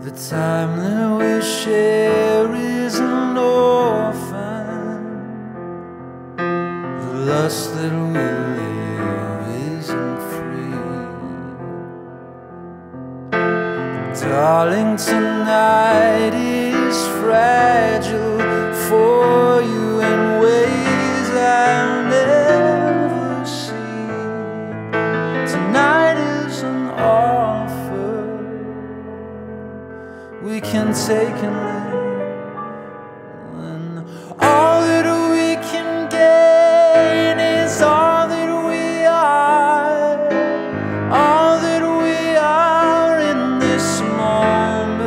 The time that we share is an orphan. The lust that we live isn't free. Darling, tonight is fragile for you in ways I never we can take and leave. And all that we can gain is all that we are. All that we are in this moment.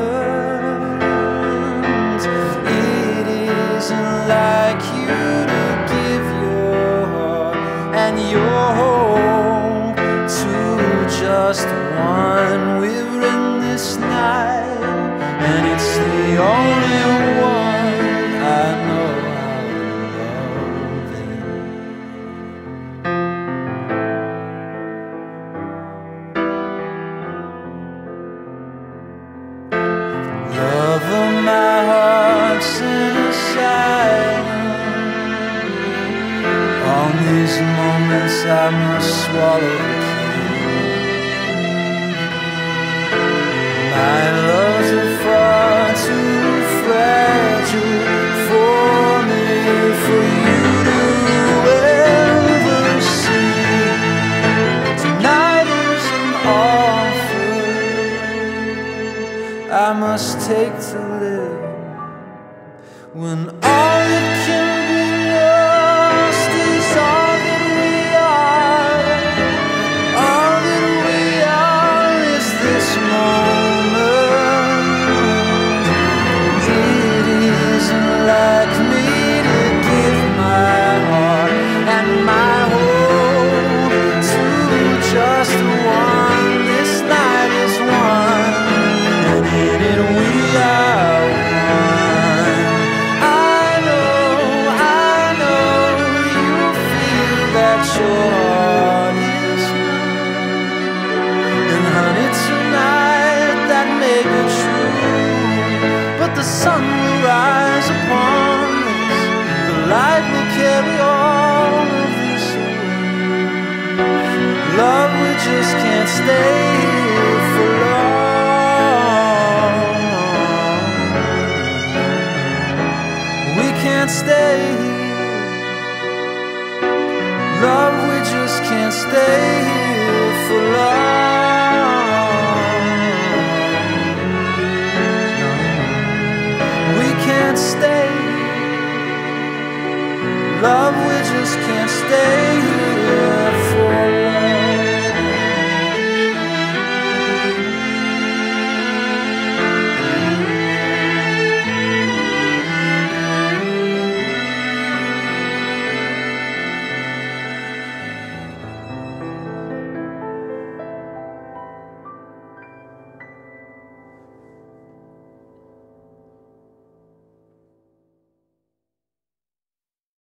It isn't like you to give your heart and your hope to just one. I must swallow the key. My love's are far too fragile for me, for you to ever see. Tonight is an offer. I must take to live when can just can't stay here for long. We can't stay here. Love, we just can't stay here for long. We can't stay.